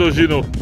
seu Gino.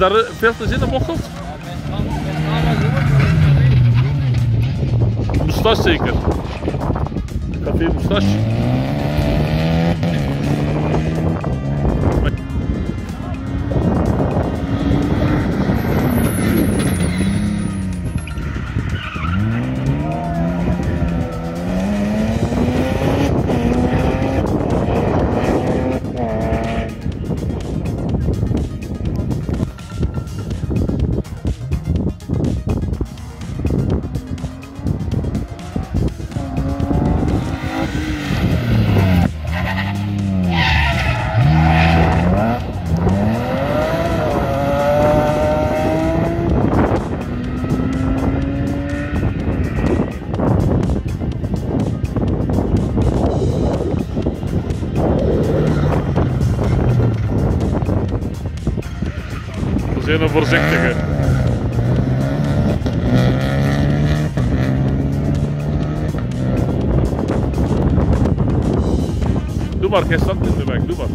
Daar eh, veel te in Bocholt? Moustache zeker. Café Moustache. We zijn een voorzichtige. Doe maar, jij in de weg, doe maar.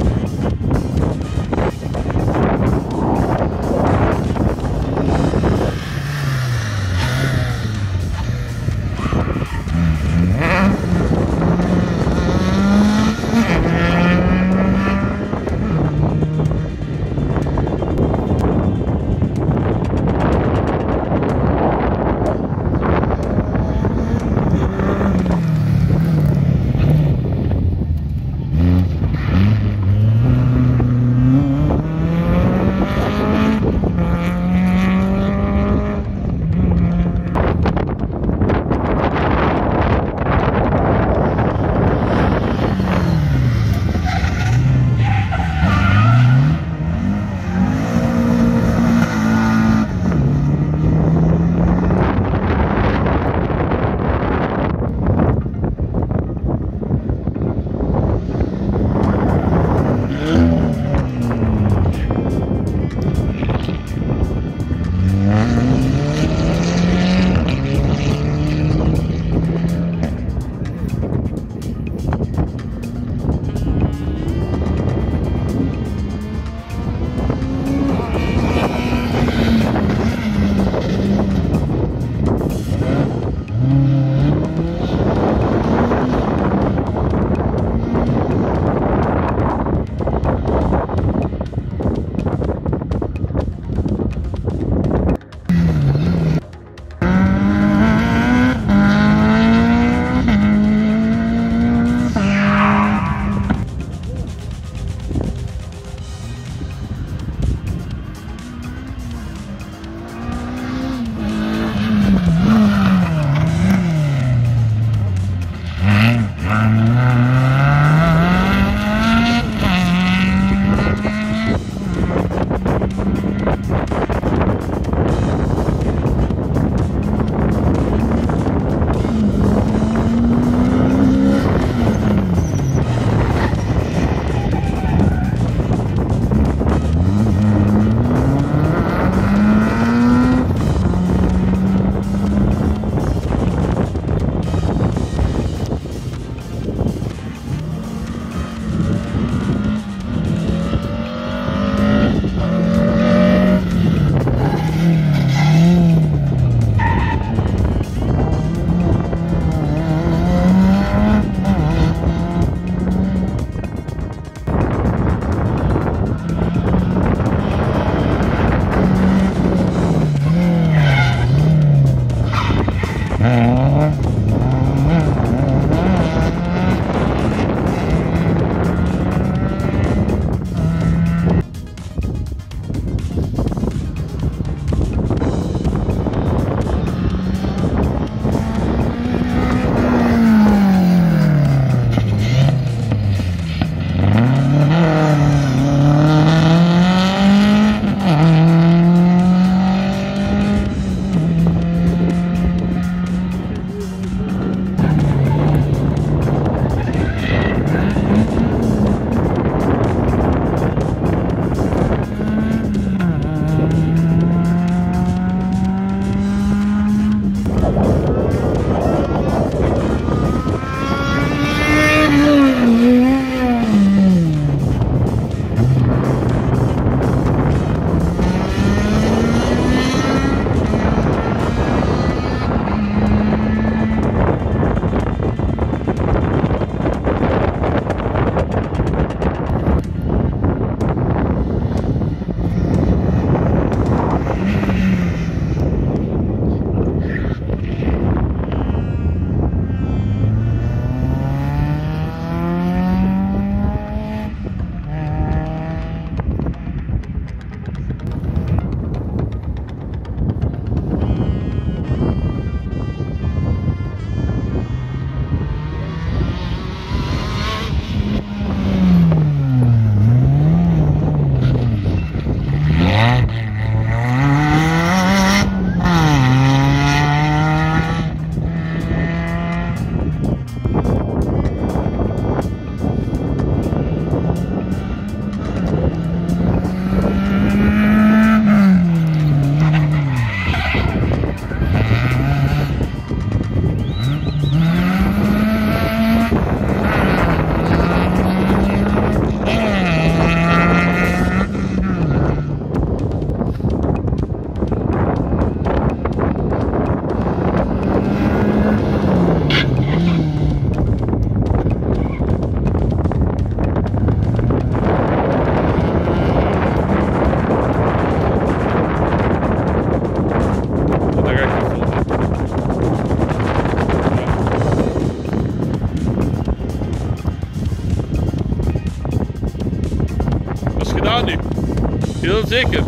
zeker.